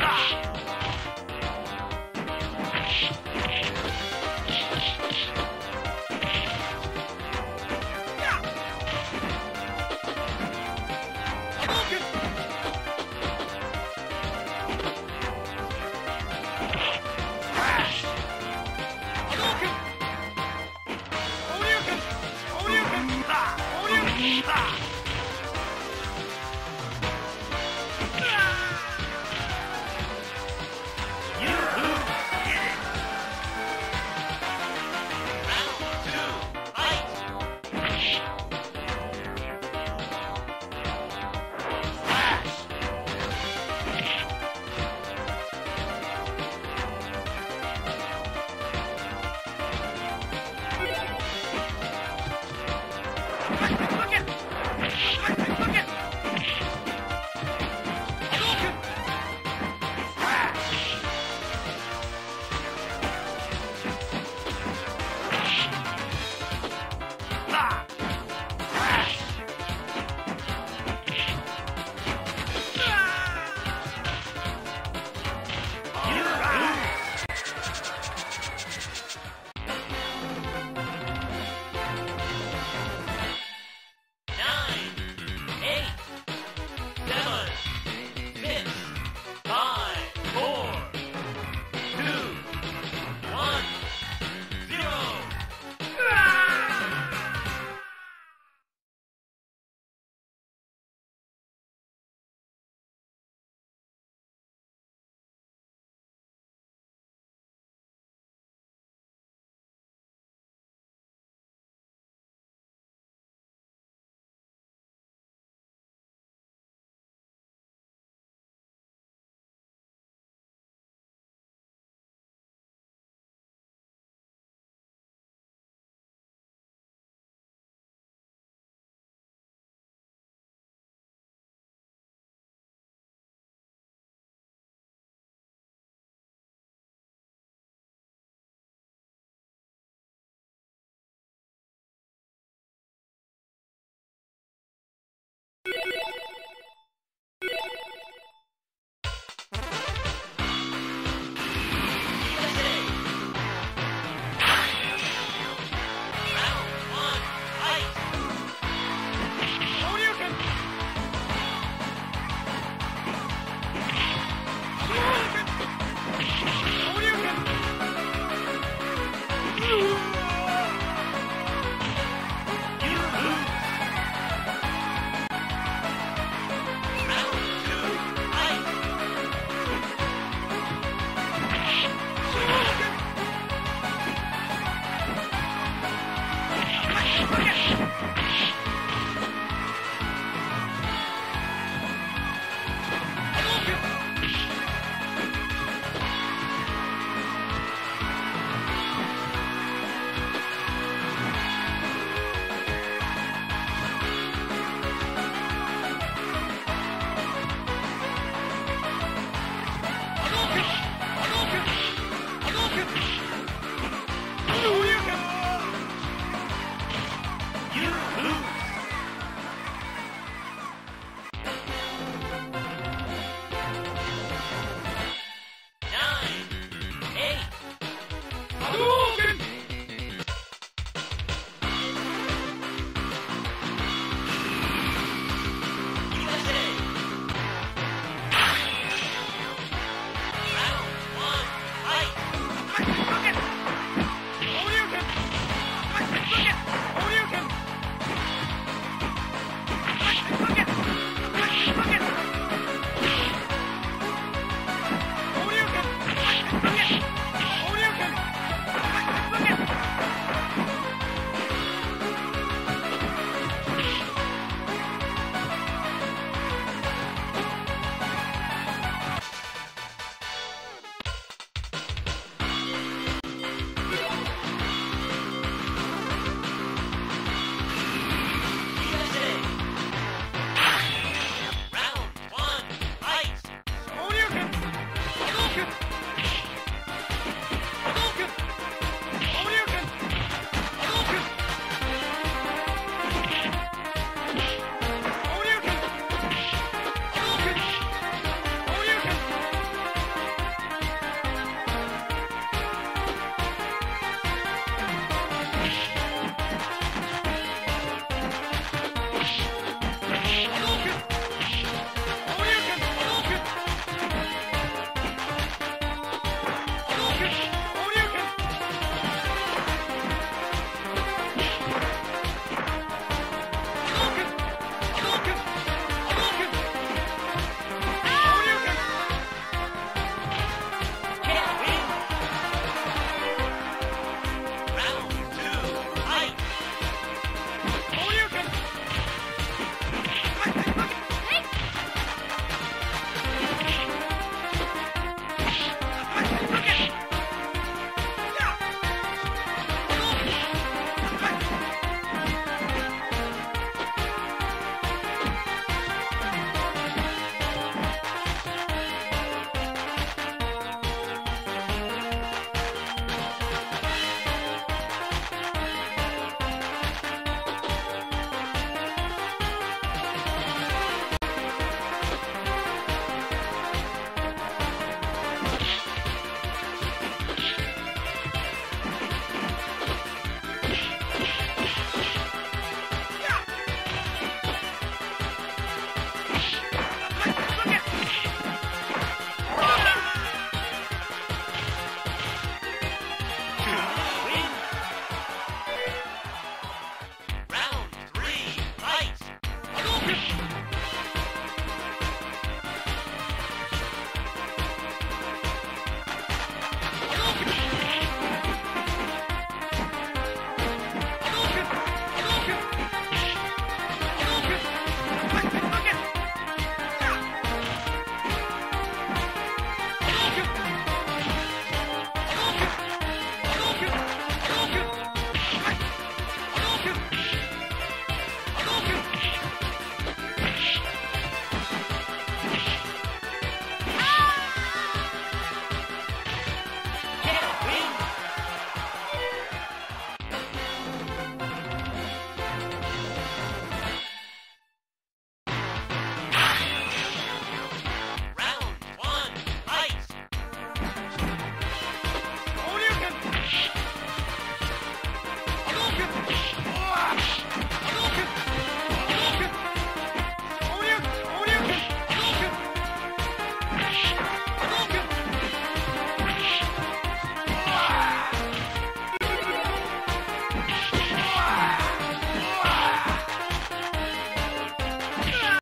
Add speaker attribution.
Speaker 1: Ah!